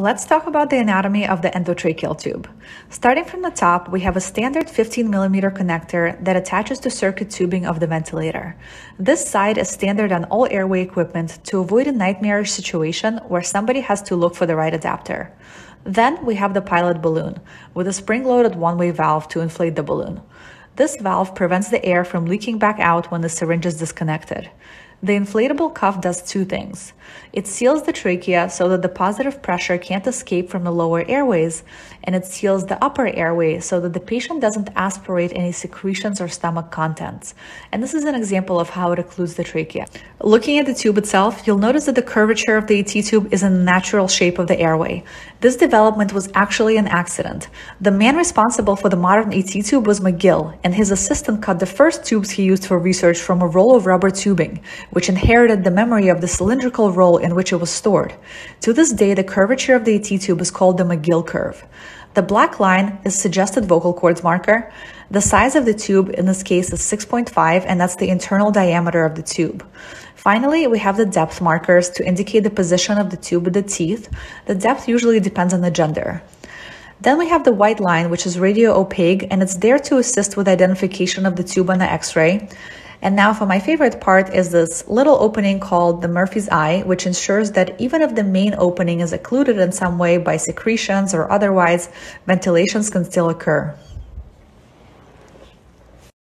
Let's talk about the anatomy of the endotracheal tube. Starting from the top, we have a standard 15 millimeter connector that attaches to circuit tubing of the ventilator. This side is standard on all airway equipment to avoid a nightmarish situation where somebody has to look for the right adapter. Then we have the pilot balloon with a spring-loaded one-way valve to inflate the balloon. This valve prevents the air from leaking back out when the syringe is disconnected. The inflatable cuff does two things. It seals the trachea so that the positive pressure can't escape from the lower airways, and it seals the upper airway so that the patient doesn't aspirate any secretions or stomach contents. And this is an example of how it occludes the trachea. Looking at the tube itself, you'll notice that the curvature of the ET tube is in the natural shape of the airway. This development was actually an accident. The man responsible for the modern ET tube was Magill, and his assistant cut the first tubes he used for research from a roll of rubber tubing which inherited the memory of the cylindrical roll in which it was stored. To this day, the curvature of the ET tube is called the Magill curve. The black line is suggested vocal cords marker. The size of the tube in this case is 6.5 and that's the internal diameter of the tube. Finally, we have the depth markers to indicate the position of the tube with the teeth. The depth usually depends on the gender. Then we have the white line, which is radio opaque, and it's there to assist with identification of the tube on the x-ray. And now for my favorite part is this little opening called the Murphy's eye, which ensures that even if the main opening is occluded in some way by secretions or otherwise, ventilations can still occur.